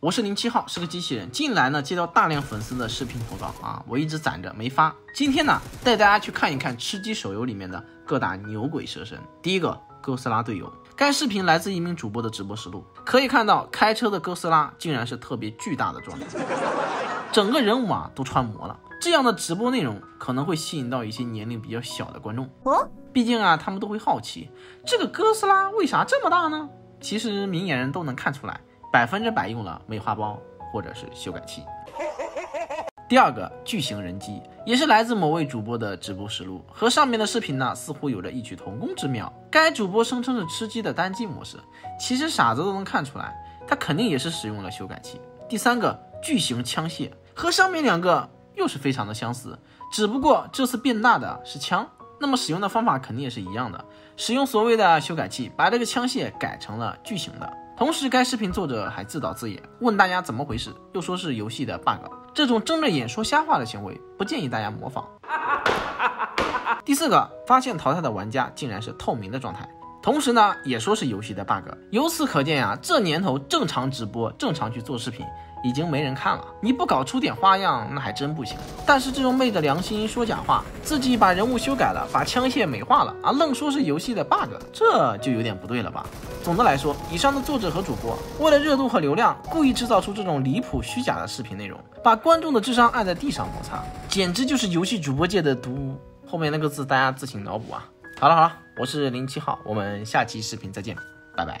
我是零七号，是个机器人。近来呢，接到大量粉丝的视频投稿啊，我一直攒着没发。今天呢，带大家去看一看吃鸡手游里面的各大牛鬼蛇神。第一个，哥斯拉队友。该视频来自一名主播的直播实录，可以看到开车的哥斯拉竟然是特别巨大的状态，整个人物啊都穿模了。这样的直播内容可能会吸引到一些年龄比较小的观众哦，毕竟啊，他们都会好奇这个哥斯拉为啥这么大呢？其实明眼人都能看出来，百分之百用了美化包或者是修改器。第二个巨型人机也是来自某位主播的直播实录，和上面的视频呢似乎有着异曲同工之妙。该主播声称是吃鸡的单机模式，其实傻子都能看出来，他肯定也是使用了修改器。第三个巨型枪械和上面两个。又是非常的相似，只不过这次变大的是枪，那么使用的方法肯定也是一样的，使用所谓的修改器把这个枪械改成了巨型的。同时，该视频作者还自导自演，问大家怎么回事，又说是游戏的 bug。这种睁着眼说瞎话的行为，不建议大家模仿。第四个，发现淘汰的玩家竟然是透明的状态，同时呢，也说是游戏的 bug。由此可见呀，这年头正常直播、正常去做视频。已经没人看了，你不搞出点花样，那还真不行。但是这种昧着良心说假话，自己把人物修改了，把枪械美化了啊，愣说是游戏的 bug，这就有点不对了吧？总的来说，以上的作者和主播为了热度和流量，故意制造出这种离谱虚假的视频内容，把观众的智商按在地上摩擦，简直就是游戏主播界的毒。后面那个字大家自行脑补啊。好了好了，我是零七号，我们下期视频再见，拜拜。